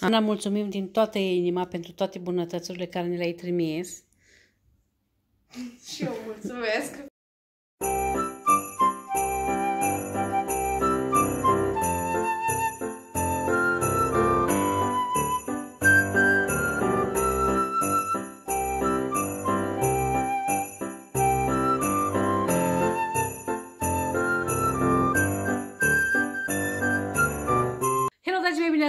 Ana, mulțumim din toată inima pentru toate bunătățurile care ne le-ai trimis. Și eu mulțumesc.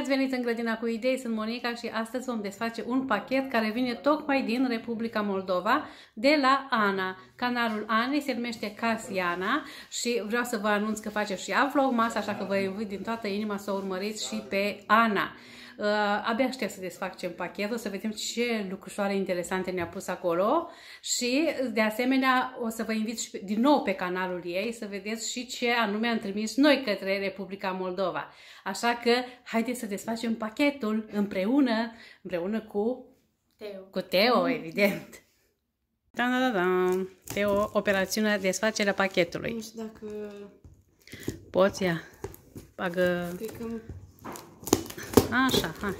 Ați venit în grădina cu idei, sunt Monica și astăzi vom desface un pachet care vine tocmai din Republica Moldova, de la Ana. Canalul Anei se numește Casiana și vreau să vă anunț că face și ea vlogmas, așa că vă invit din toată inima să o urmăriți și pe Ana. Uh, abia aștept să desfacem pachetul, să vedem ce lucrușoare interesante ne-a pus acolo și de asemenea o să vă invit și pe- din nou pe canalul ei să vedeți și ce anume am trimis noi către Republica Moldova. Așa că haideți să desfacem pachetul împreună, împreună cu, Teo. cu Teo, evident. Da, da, da, da. Teo, operațiunea desfacerea pachetului. Nu știu dacă... Poți ia. Bagă... Cred că... Așa, hai.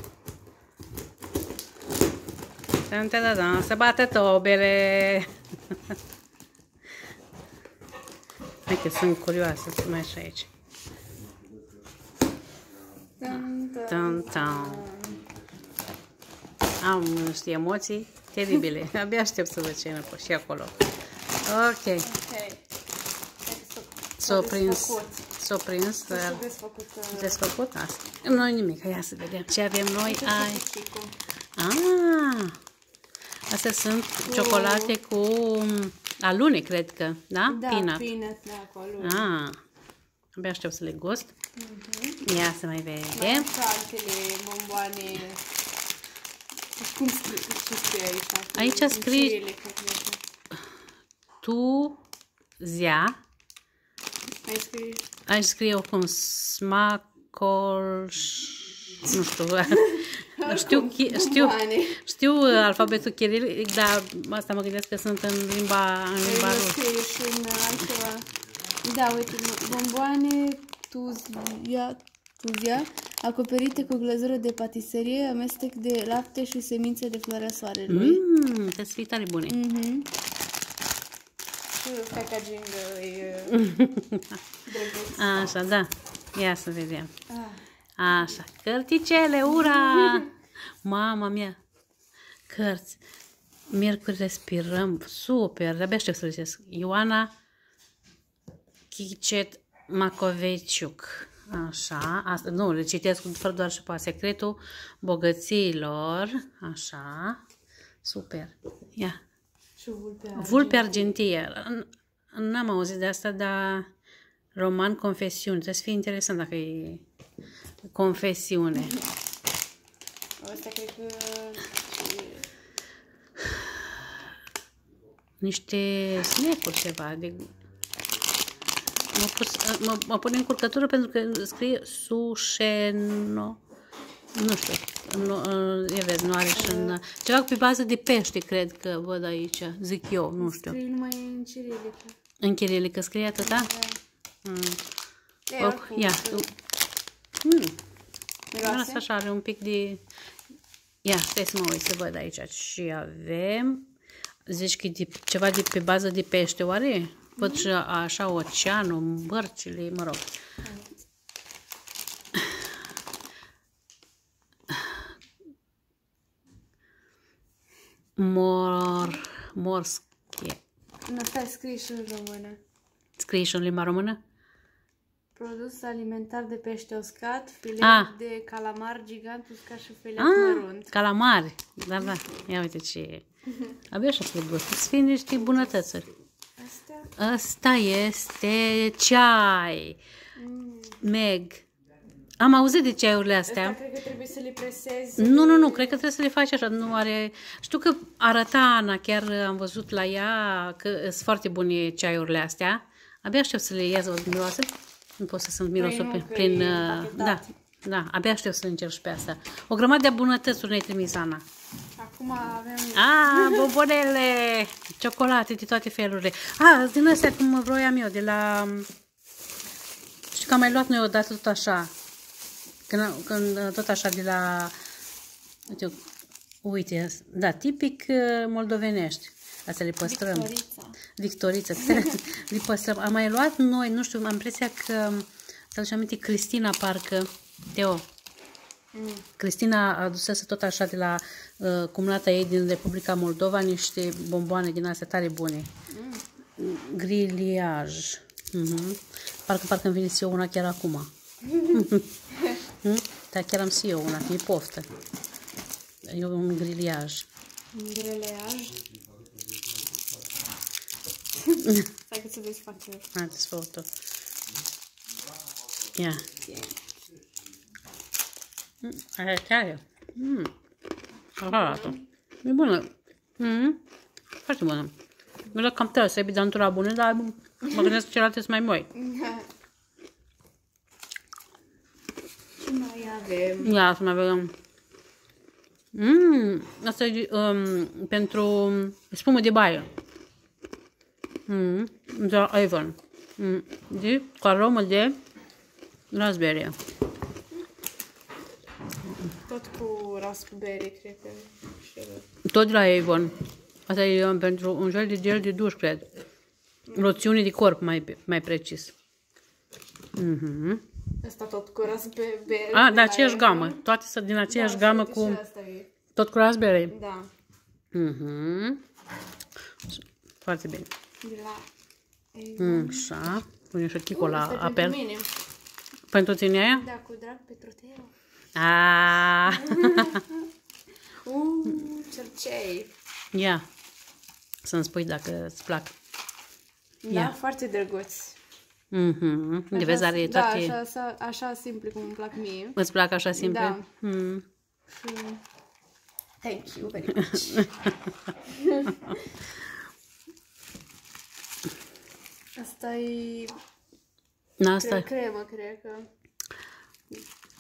Da, da, da, da. Să bată tobele. Hai că sunt curioasă să mai și aici. Tan, tan. Tan, tan. Am niște emoții teribile. Abia aștept să văd ce e înăpă și acolo. Ok. Ok. S-o prins. S-o prins. Să dar desfăcut... uh, Desfăcut asta. Nu nimic. Ia să vedem ce avem noi. Ai. Chico. Ah! Astea sunt ciocolate cu alune, cred că, da? Da, Peanut. peanut, da, acolo. Ah! Abia aștept să le gust. Ia să mai Mai vedem. am și altele bomboane. Cum scrie, ce scrie aici? Cu Aici scrie- licerele, cred că. Tu, zia. Mai scrie... Aici scrie cum smacol... Nu știu. știu, chi- știu, Bomboane. știu uh, alfabetul chirilic, dar asta mă gândesc că sunt în limba, în limba Aici rusă. scrie și în altceva. Da, uite, bomboane tuzia, tuzia acoperite cu glazură de patiserie, amestec de lapte și semințe de floarea soarelui. Mmm, trebuie să fii tare bune. Mhm. Și packaging e drăguț. Așa, da. Ia să vedem. Ah. Așa, cărticele, ura! Mama mea! Cărți. Miercuri respirăm, super, de-abia aștept să le citesc. Ioana Chicet Macoveciuc. Așa, asta, nu, le citesc fără doar și pe secretul bogăților. Așa, super. Ia. Și vulpea. Vulpe Argentia. N- N-am auzit de asta, dar roman confesiuni. Trebuie să fie interesant dacă e confesiune. Asta cred că... Niște snack-uri ceva. De... Mă, pus, mă, mă pune în curcătură pentru că scrie susheno. Nu știu. Nu, e vezi, nu are și în... Ceva pe bază de pește, cred că văd aici. Zic eu, nu știu. Scrie numai în cirilică. În chirilică scrie atâta? Da. Mm. E, Oh, oricum, ia. că- Mm. Miroase? Asta așa are un pic de... Ia, stai să mă uit să văd aici. Și avem... Zici că e de, ceva de pe bază de pește, oare? Văd și așa oceanul, bărcile, mă rog. Mor... Morschie. Nu, stai, scrie și în română. Scrie și în limba română? Produs alimentar de pește uscat, filet Ah. de calamar gigant uscat și filet Ah, mărunt. calamari. Da, da. Ia uite ce e. Abia așa să le gust. Să fie niște bunătățuri. Astea? Asta este ceai. Mm. Meg. Am auzit de ceaiurile Asta astea. cred că trebuie să le presezi. Nu, nu, nu, cred că trebuie să le faci așa. Nu are... Știu că arăta Ana, chiar am văzut la ea că sunt foarte bune ceaiurile astea. Abia aștept să le iau să văd miroase. Nu pot să sunt mirosul Păi nu, prin... că prin e uh, împachetat. da, da, abia aștept să încerc și pe asta. O grămadă de bunătățuri ne-ai trimis, Ana. Acum avem... Ah, bombonele! Ciocolate de toate felurile. Ah, din astea cum vroiam eu, de la... Știu că am mai luat noi odată tot așa. Când, când tot așa de la Uite, uite, da, tipic uh, moldovenești. Asta le păstrăm. Victorița. Victoriță. le păstrăm. Am mai luat noi, nu știu, am impresia că, să-și aminte, Cristina parcă, Teo, Mm. Cristina a adusese tot așa de la uh, cumnata ei din Republica Moldova niște bomboane din astea tare bune. Mm. Griliaj. Mhm. Parcă, parcă îmi vine și eu una chiar acum. Mhm. Dar chiar am și eu una, că e poftă. E un griliaj. Greleaj. Stai că să vezi fac eu. Haideți, fă tot. Ia. Mm, Aia e tare. Mm. Așa arată. E bună. Mm. Foarte bună. Nu le cam tare, să ai dantura bună, dar mă gândesc că celelalte sunt mai moi. Ce mai avem? Ia să mai vedem. Mm, asta e um, pentru spumă de baie. Mm, de la Avon. Mm, de, cu aromă de raspberry. Tot cu raspberry, cred că. Și Tot de la Avon. Asta e um, pentru un fel de gel de duș, cred. Loțiune de corp, mai, mai precis. Mhm. Asta tot cu raspberry. A, de de la aceeași Avon. gamă. Toate sunt din aceeași Da, gamă uite, cu... și asta e. Tot cu raspberry. Da. Mhm. Foarte bine. De la... Ei, Mm, Așa. Pune și chicul la asta e apel. pentru mine. Pentru tine aia? Da, cu drag pe troteo. Ah. Uuu, cercei. Ia. Să-mi spui dacă îți plac. Da, Ia. foarte drăguț. Mhm. De Așa- vezi, are Da, toate... așa, așa, așa simplu cum îmi plac mie. Îți plac așa simple? Da. Mm. Și... Thank you very much. Asta e Da, asta cre- cremă, cred că.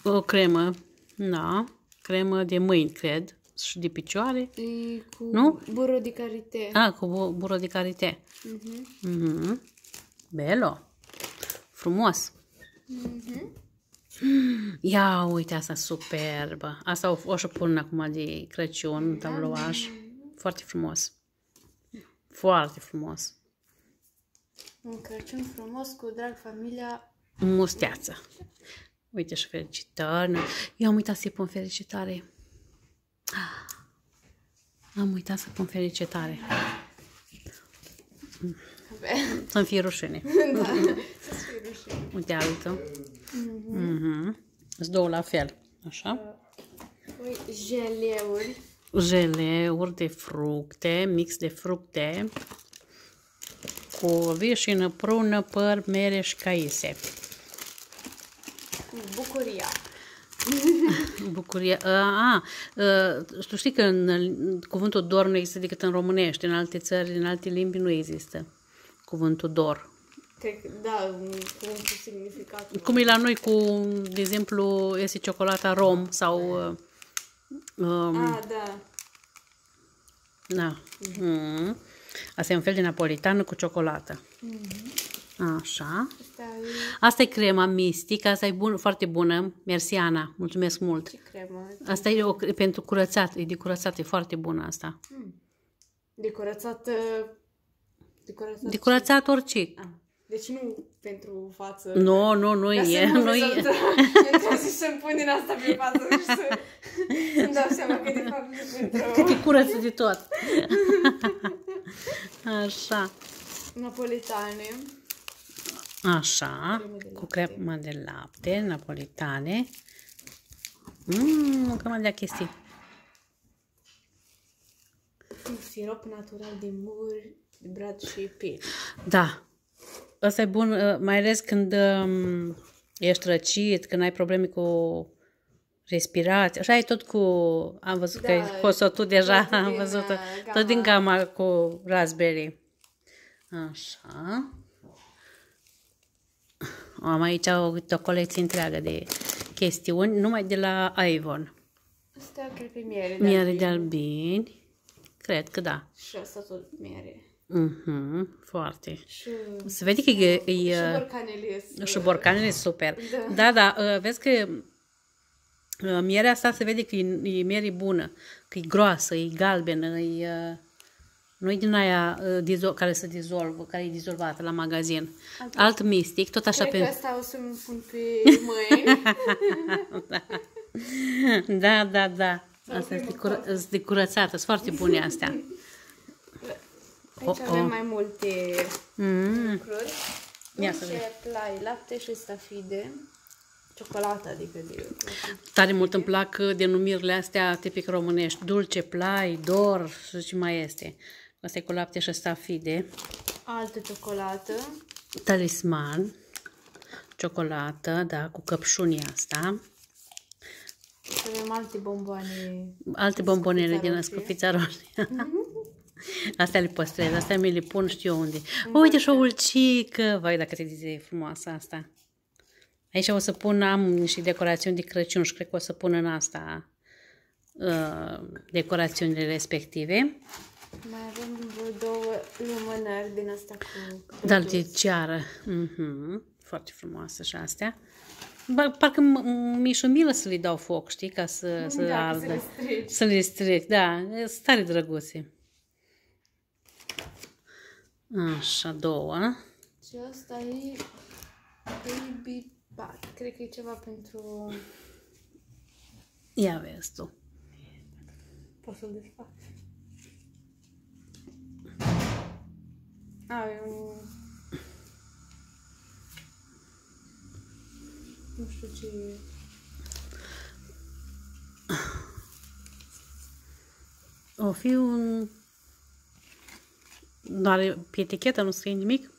o cremă. Da. Cremă de mâini, cred. Și de picioare. E cu Nu? bură de karité. Ah, cu bu- bură de karité. Mhm. Mhm. Belo. Frumos. Mhm. Ia, uite, asta superbă. Asta o, o să pun acum de Crăciun, tablouaj. Foarte frumos. Foarte frumos. Un Crăciun frumos cu drag familia. Musteață. Uite și felicitări. Eu am uitat să-i pun felicitare. Am uitat să pun felicitare. Să-mi fie rușine. da, să-ți fie rușine. Uite altă. Mhm. Sunt două la fel. Așa. Ui, jeleuri. Jeleuri de fructe, mix de fructe, cu vișină, prună, păr, mereș și caise. Cu bucuria. Bucurie. A, a, a, tu știi că în, în cuvântul dor nu există decât în românești, în alte țări, în alte limbi nu există cuvântul dor. Cred că, da, un cuvânt cu semnificat. Cum e la noi cu, de exemplu, este ciocolata rom sau... uh, Um, Ah, da. da. Mm. Asta e un fel de napolitană cu ciocolată. Așa. Asta e Asta e crema Mystic, asta e bun, foarte bună. Mersi, Ana, mulțumesc mult. ce cremă? Asta e o, e pentru curățat, e de curățat, e foarte bună asta. De curățat... De curățat... De curățat orice. Ah, Deci nu pentru față. Nu, nu, nu Ca să e, nu nu vezi e. altă- Eu trebuie să-mi pun din asta pe față și să, să-mi dau seama că de fapt e Că pentru te curăță de tot. Așa. napolitane. Așa, cu cremă de lapte, napolitane. Mmm, cam de chestii. Un sirop natural de mur, de brad și peach. Da. Ăsta e bun, uh, mai ales când um, ești răcit, când ai probleme cu respirație. Așa e tot cu... Am văzut Da, că ai scos-o tu deja, tot am din, văzut uh, Tot din gama. gama cu raspberry. Așa. Am aici o, o colecție întreagă de chestiuni, numai de la Avon. Asta cred că e miere. de Miere albin. de albini. Cred că da. Și asta tot miere. Mhm, foarte. Și, Se vede că e, și e borcanele sunt- și borcanele super. Da. Da, da, uh, vezi că Uh, Mierea asta se vede că e, e miere bună, că e groasă, e galbenă, e, uh, nu e din aia uh, dizo- care se dizolvă, care e dizolvată la magazin. Alt mistic, tot așa Cred că pe... asta o să-mi pun pe mâini. Da, da, da. Asta este cură- sunt de curățată, sunt foarte bune astea. Aici Oh, avem oh. mai multe Mm. lucruri. Ia să Dulce, plai, lapte și stafide. Ciocolată, adică de... Tare mult îmi plac uh, denumirile astea tipic românești. Dulce, plai, dor și ce mai este. Asta e cu lapte și stafide. Altă ciocolată. Talisman. Ciocolată, da, cu căpșunii asta. Și avem alte bomboane. Alte bombonele din roșie. scufița roșie. Astea le păstrez, astea mi le pun știu unde. Uite și o ulcică! Vai, dacă te dize frumoasă asta. Aici o să pun, am niște decorațiuni de Crăciun și cred că o să pun în asta uh, decorațiunile respective. Mai avem vreo două lumânări din asta cu... Dar de ceară. Mhm. Foarte frumoasă și astea. Ba, parcă m- m- mi-e și milă să le dau foc, știi, ca să, să Da, ardă. să le strici. Să le strici, da. Sunt tare drăguțe. Așa, două. Și asta e baby bat. Cred că e ceva pentru... Ia vezi tu. Poți să-l desfac. A, e un... Nu știu ce e. O fi un... Nu are pe etichetă, nu scrie nimic?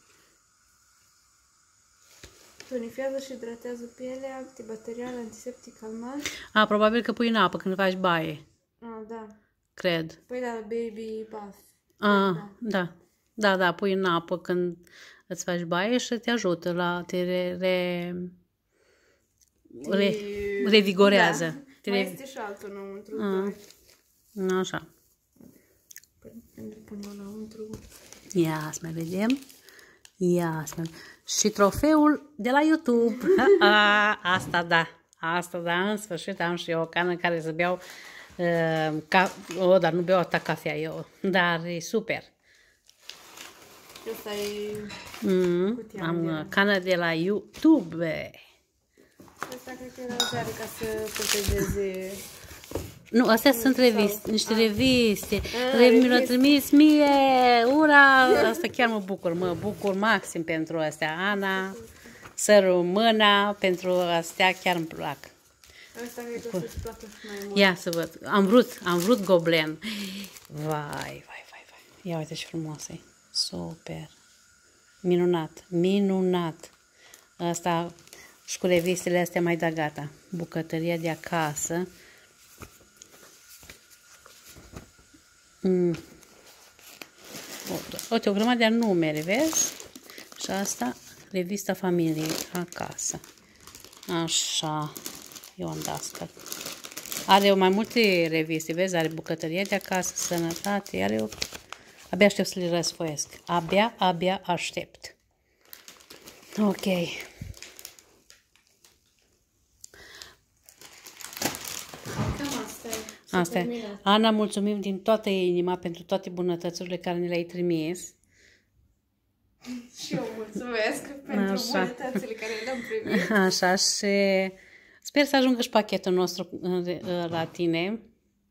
Tonifiază și hidratează pielea, antibacterial, antiseptic, calmant. A, probabil că pui în apă când faci baie. A, da. Cred. Păi da, baby bath. A, da. Da, da, pui în apă când îți faci baie și te ajută la... te re, re, re, revigorează. Da. Te Mai re- este și altul înăuntru. Ah. doi. Așa. Păi, când îl pun eu înăuntru. Ia să mai vedem. Ia să mai... Și trofeul de la YouTube. A, asta da. Asta da, în sfârșit am și eu o cană în care să beau uh, ca... O, dar nu beau atâta cafea eu. Dar e super. Și ăsta e... Mm, Cutia am de uh, la- cană de la YouTube. Ăsta cred că era ziare ca să protejeze... Nu, astea sunt reviste, niște reviste. Ah, Re- mi le-a reviste. trimis mie. Ura! Asta chiar mă bucur, mă bucur maxim pentru astea. Ana, sărul mâna, pentru astea chiar îmi plac. Ăsta cred că o să-ți placă și mai mult. Ia să văd. Am vrut, am vrut goblen. Vai, vai, vai, vai. Ia uite ce frumos e. Super. Minunat, minunat. Asta și cu revistele astea mai da gata. Bucătăria de acasă. Mm. Uite, o grămadă de numere, vezi? Și asta, revista familiei acasă. Așa. Ion Dascăl. Are mai multe reviste, vezi? Are bucătărie de acasă, sănătate, are o... Abia aștept să le răsfoiesc. Abia, abia aștept. Ok. Cam asta e. Asta e. Ana, mulțumim din toată inima pentru toate bunătățurile care ne le-ai trimis. Și eu mulțumesc pentru Așa. bunătățile care le-am primit. Așa și sper să ajungă și pachetul nostru uh, la tine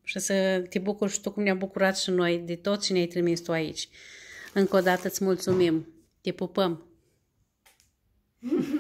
și să te bucuri și tu cum ne-am bucurat și noi de tot ce ne-ai trimis tu aici. Încă o dată îți mulțumim. Te pupăm!